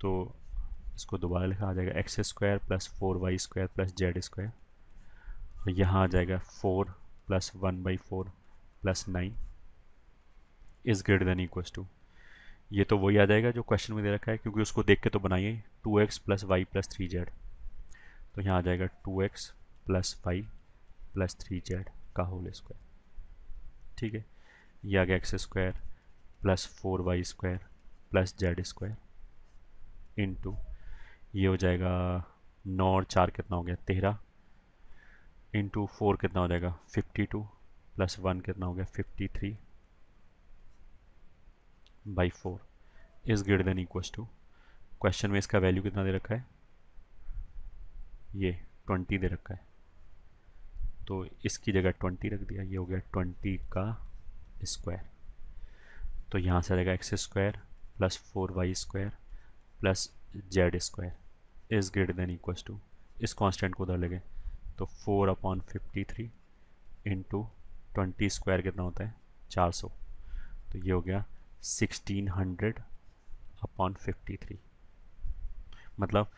तो इसको दोबारा लिखा आ जाएगा x square plus four y square plus z square. और यहाँ आ जाएगा four plus one by four plus nine is greater than equals two. ये तो वही आ जाएगा जो क्वेश्चन में दे रखा है, क्योंकि उसको देख के तो बनाइए two x plus y plus three z. तो यहाँ आ जाएगा two x plus y plus three z का होल स्क्वायर। ठीक है? ये आ गया x square plus four y square plus z square. Into ये हो जाएगा नौ और चार कितना हो गया? तेरह. इंटू फोर कितना हो जाएगा? फिफ्टी टू प्लस वन कितना हो गया? Fifty three by four is greater than equals to question में इसका वैल्यू कितना दे रखा है? ये ट्वेंटी दे रखा है. तो इसकी जगह ट्वेंटी रख दिया. ये हो गया ट्वेंटी का स्क्वायर तो यहाँ से आएगा x square plus four y square plus z square is greater than equals to, इस कांस्टेंट को उधर लगे तो four upon fifty three into twenty square कितना होता है? चार सौ। तो ये हो गया sixteen hundred upon fifty three. मतलब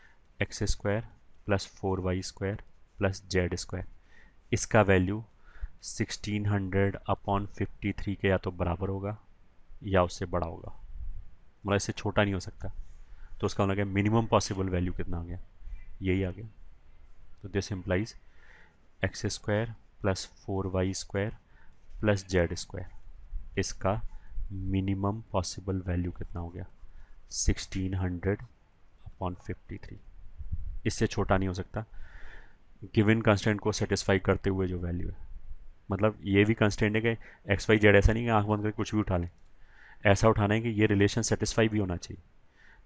x square plus four y square plus z square. इसका value sixteen hundred upon fifty three के या तो बराबर होगा या उससे बड़ा होगा। मतलब इससे छोटा नहीं हो सकता। तो उसका मतलब मिनिमम पॉसिबल वैल्यू कितना आ गया? यही आ गया। तो this implies x square plus four y square plus z square इसका मिनिमम पॉसिबल वैल्यू कितना हो गया? Sixteen hundred upon fifty three इससे छोटा नहीं हो सकता। गिवन कंस्टेंट को सेटिस्फाई करते हुए जो वैल्यू है। मतलब ये भी कंस्टेंट है कि एक्स वाई जेड ऐसा नहीं कि आँख बंद करके कुछ भी उठा लें। ऐसा उठाना है कि ये रिलेशन सेटिस्फाई भी होना चाहिए।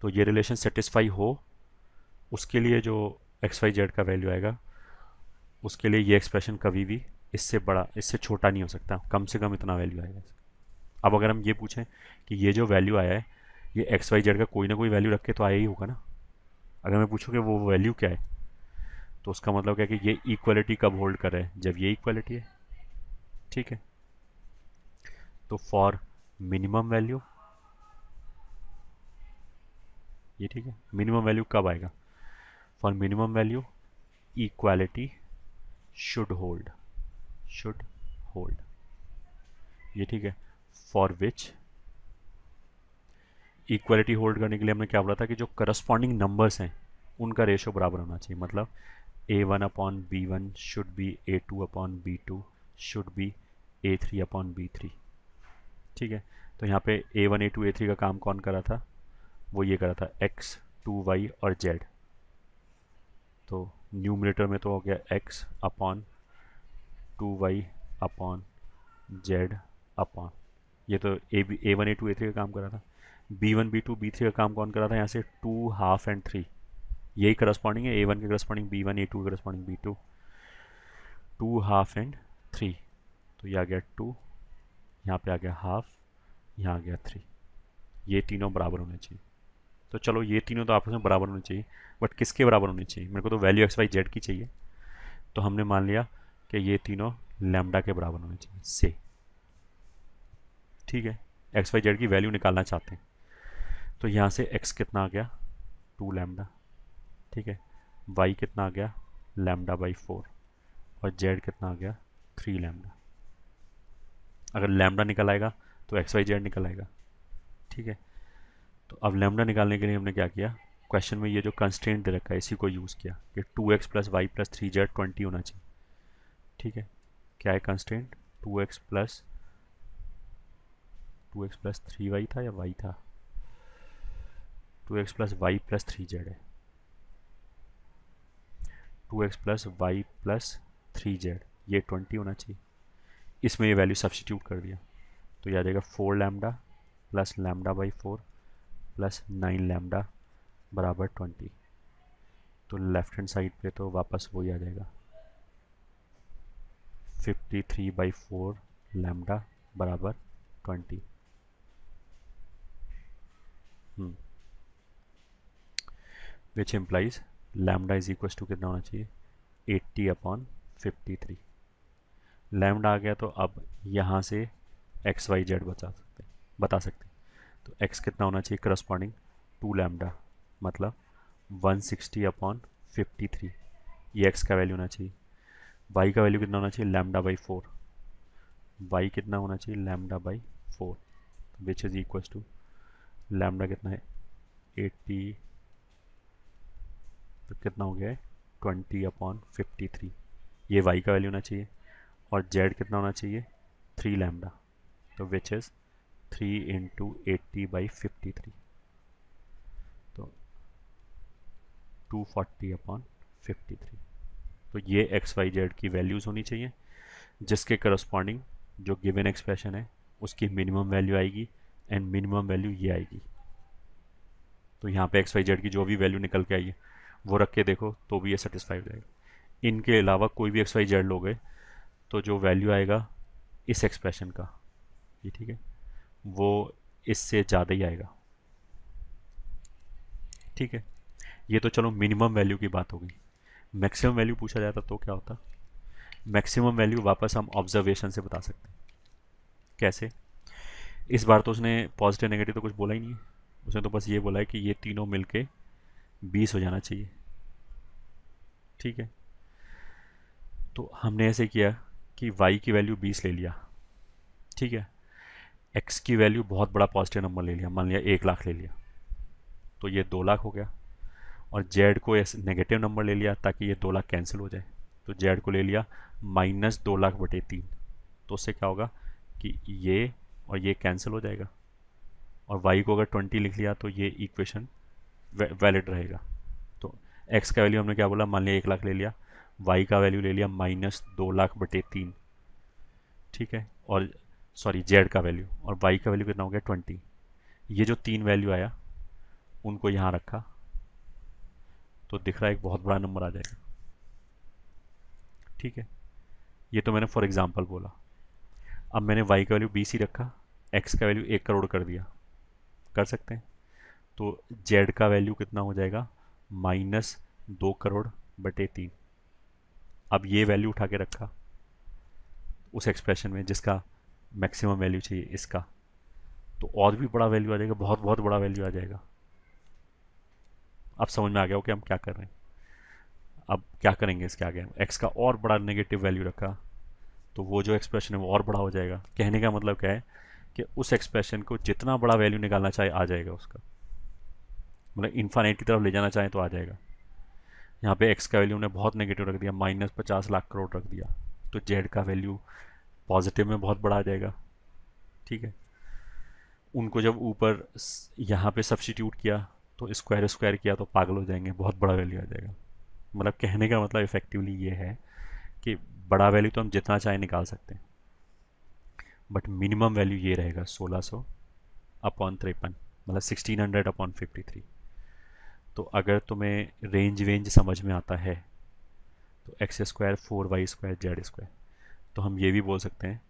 तो ये रिलेशन सेटिस्फाई हो, उसके लिए जो एक्स वाई जेड का वैल्यू आएगा, उसके लिए ये एक्सप्रेशन कभी भी इससे बड़ा, इससे छोटा नहीं हो सकता, कम से कम इतना वैल्यू आएगा। अब अगर हम ये पूछें कि ये जो वैल्यू आया है, ये एक्स वाई जेड का कोई ना कोई वैल्यू रख के तो आया ही होगा ना? अगर मैं पूछूँ कि वो वैल्यू क्या है तो उसका मतलब क्या है कि ये इक्वलिटी कब होल्ड कर जब ये इक्वलिटी है, ठीक है? तो फॉर मिनिमम वैल्यू ये ठीक है। मिनिमम वैल्यू कब आएगा? For minimum value equality should hold should hold ये ठीक है। फॉर विच इक्वलिटी होल्ड करने के लिए हमने क्या बोला था कि जो करस्पॉन्डिंग नंबर्स हैं, उनका रेशो बराबर होना चाहिए। मतलब a one upon b one should be a two upon b two should be a three upon b three ठीक है? तो यहाँ पे a one a two a three का काम कौन करा था? वो ये करा था एक्स टू वाई और जेड तो न्यूमरेटर में तो हो गया x upon two y upon z upon ये तो a b a one a two a three का काम करा था। B one b two b three का काम कौन करा था? यहाँ से टू हाफ़ एंड थ्री यही करस्पॉन्डिंग है ए वन के corresponding b one a two के corresponding b two two half and three तो ये आ गया टू यहाँ पे आ गया हाफ़ यहाँ आ गया थ्री ये तीनों बराबर होने चाहिए। तो चलो ये तीनों तो आपस में बराबर होने चाहिए बट किसके बराबर होने चाहिए? मेरे को तो वैल्यू एक्स वाई जेड की चाहिए। तो हमने मान लिया कि ये तीनों लैमडा के बराबर होने चाहिए से ठीक है? एक्स वाई जेड की वैल्यू निकालना चाहते हैं। तो यहाँ से एक्स कितना आ गया? टू लैमडा ठीक है? वाई कितना आ गया? लैमडा बाई फोर और जेड कितना आ गया? थ्री लैमडा अगर लैमडा निकल आएगा तो एक्स वाई जेड निकल आएगा। ठीक है? तो अब लैमडा निकालने के लिए हमने क्या किया? क्वेश्चन में ये जो कंस्टेंट दे रखा है, इसी को यूज़ किया कि two x plus y plus three z twenty होना चाहिए। ठीक है? क्या है constant two x plus two x plus three y था या वाई था? Two x plus y plus three z है। Two x plus y plus three z ये ट्वेंटी होना चाहिए। इसमें ये वैल्यू सब्सटीट्यूट कर दिया। तो याद आएगा four lambda plus lambda by four plus nine lambda बराबर ट्वेंटी। तो लेफ़्ट हैंड साइड पे तो वापस वही आ जाएगा। Fifty three by four lambda बराबर twenty. Which implies lambda is equal to कितना होना चाहिए? Eighty upon fifty three. Lambda आ गया तो अब यहाँ से एक्स वाई जेड बचा सकते बता सकते तो एक्स कितना होना चाहिए करस्पॉन्डिंग टू लैमडा मतलब 160 सिक्सटी अपॉन फिफ्टी थ्री ये एक्स का वैल्यू होना चाहिए। वाई का वैल्यू कितना होना चाहिए? लैमडा बाई फोर वाई कितना होना चाहिए? Lambda by four which is equal to lambda कितना है? एट्टी तो कितना हो गया है? ट्वेंटी अपॉन फिफ्टी थ्री ये वाई का वैल्यू होना चाहिए। और जेड कितना होना चाहिए? थ्री लैमडा तो which is three into eighty by fifty three तो two forty upon fifty three तो ये एक्स वाई जेड की वैल्यूज़ होनी चाहिए, जिसके करस्पॉन्डिंग जो गिवन एक्सप्रेशन है, उसकी मिनिमम वैल्यू आएगी एंड मिनिमम वैल्यू ये आएगी. तो यहाँ पे एक्स वाई जेड की जो भी वैल्यू निकल के आई है, वो रख के देखो तो भी ये सेटिस्फाई हो जाएगा. इनके अलावा कोई भी एक्स वाई जेड लोगे तो जो वैल्यू आएगा इस एक्सप्रेशन का. ये ठीक है? वो इससे ज़्यादा ही आएगा। ठीक है? ये तो चलो मिनिमम वैल्यू की बात हो गई। मैक्सिमम वैल्यू पूछा जाता तो क्या होता? मैक्सिमम वैल्यू वापस हम ऑब्जर्वेशन से बता सकते हैं। कैसे? इस बार तो उसने पॉजिटिव नेगेटिव तो कुछ बोला ही नहीं है। उसने तो बस ये बोला है कि ये तीनों मिलके बीस हो जाना चाहिए। ठीक है? तो हमने ऐसे किया कि y की वैल्यू बीस ले लिया। ठीक है? X की वैल्यू बहुत बड़ा पॉजिटिव नंबर ले लिया, मान लिया एक लाख ले लिया। तो ये दो लाख हो गया। और जेड को ऐसे नेगेटिव नंबर ले लिया ताकि ये दो लाख कैंसिल हो जाए। तो जेड को ले लिया माइनस दो लाख बटे तीन। तो उससे क्या होगा कि ये और ये कैंसिल हो जाएगा। और वाई को अगर ट्वेंटी लिख लिया तो ये इक्वेशन वैलिड रहेगा। तो एक्स का वैल्यू हमने क्या बोला? मान लिया एक लाख ले लिया। वाई का वैल्यू ले लिया माइनस दो लाख बटे तीन। ठीक है? और सॉरी, जेड का वैल्यू और वाई का वैल्यू कितना हो गया? ट्वेंटी। ये जो तीन वैल्यू आया, उनको यहाँ रखा तो दिख रहा है एक बहुत बड़ा नंबर आ जाएगा। ठीक है? ये तो मैंने फॉर एग्जांपल बोला। अब मैंने वाई का वैल्यू बीस ही रखा एक्स का वैल्यू एक करोड़ कर दिया। कर सकते हैं? तो जेड का वैल्यू कितना हो जाएगा? माइनस दो करोड़ बटे तीन। अब ये वैल्यू उठा के रखा, उस एक्सप्रेशन में जिसका मैक्सिमम वैल्यू चाहिए इसका। तो और भी बड़ा वैल्यू आ जाएगा, बहुत बहुत बड़ा वैल्यू आ जाएगा। अब समझ में आ गया हो कि हम क्या कर रहे हैं। अब क्या करेंगे इसके आगे? एक्स का और बड़ा नेगेटिव वैल्यू रखा तो वो जो एक्सप्रेशन है वो और बड़ा हो जाएगा। कहने का मतलब क्या है कि उस एक्सप्रेशन को जितना बड़ा वैल्यू निकालना चाहे आ जाएगा उसका। मतलब इन्फानेट की तरफ़ ले जाना चाहे तो आ जाएगा। यहाँ पे एक्स का वैल्यू ने बहुत नेगेटिव रख दिया माइनस पचास लाख करोड़ रख दिया। तो जेड का वैल्यू पॉजिटिव में बहुत बड़ा आ जाएगा ठीक है? उनको जब ऊपर यहाँ पे सब्सटीट्यूट किया तो स्क्वायर स्क्वायर किया तो पागल हो जाएँगे, बहुत बड़ा वैल्यू आ जाएगा। मतलब कहने का मतलब इफेक्टिवली ये है कि बड़ा वैल्यू तो हम जितना चाहे निकाल सकते हैं। बट मिनिमम वैल्यू ये रहेगा 1600 सौ अपॉन तिरपन मतलब 1600 हंड्रेड अपॉन फिफ्टी तो अगर तुम्हें रेंज वेंज समझ में आता है तो x square four y square z square तो हम ये भी बोल सकते हैं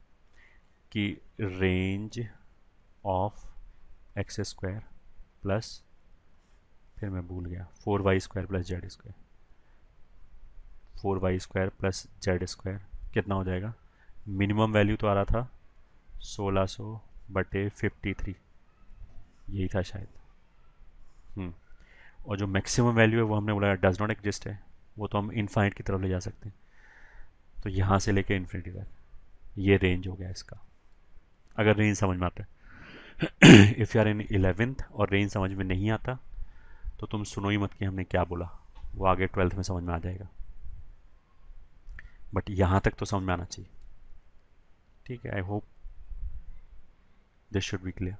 कि range of x square plus फिर मैं भूल गया four y square plus z square four y square plus z square कितना हो जाएगा? मिनिमम वैल्यू तो आ रहा था सोलह सौ बटे फिफ्टी थ्री यही था शायद। हम्म, और जो मैक्सिमम वैल्यू है वो हमने बोला डज नॉट एग्जिस्ट है। वो तो हम इनफाइट की तरफ़ ले जा सकते हैं। तो यहाँ से लेके इन्फिनिटी तक। ये रेंज हो गया इसका। अगर रेंज समझ में आता है। If you are in eleventh और रेंज समझ में नहीं आता तो तुम सुनो ही मत कि हमने क्या बोला। वो आगे ट्वेल्थ में समझ में आ जाएगा। बट यहाँ तक तो समझ में आना चाहिए। ठीक है I hope this should be clear